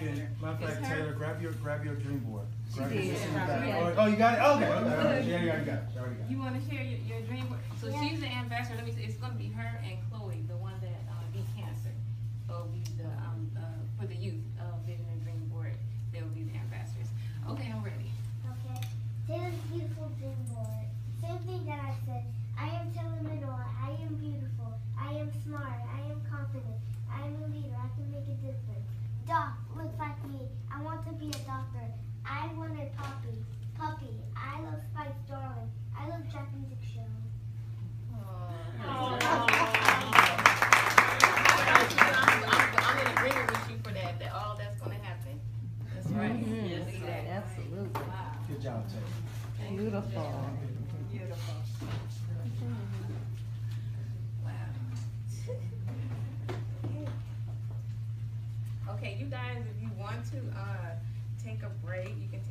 ambassador. Matter of It's fact, her. Taylor, grab your, grab your dream board. Grab did. it's in the Yeah. Yeah. Oh, oh, you got it? Okay, okay, okay. Yeah, yeah, you got it. You already got it. You wanna share your, your dream? Board? So Yeah. she's the ambassador, let me see, it's gonna be her and Chloe, the one that, uh, beat cancer. Will be the, um, uh, for the youth, uh, Vision and Dream Board, they will be the ambassadors. Okay, I'm ready. Okay. Taylor's beautiful dream board. Same thing that I said. I am Taylor Minnoy. I am beautiful. I am smart. I am confident. I am a leader. I can make a difference. Doc looks like me. I want to be a doctor. I want a puppy. Puppy. I love Spice Darling. I love Jack Music Show. I'm, I'm in agreement with you for that, that all that's gonna happen. That's right. Mhm. See that? Absolutely. Wow. Good job, Taylor. Beautiful. Beautiful. Wow. Okay, you guys, if you want to, uh, take a break, you can take a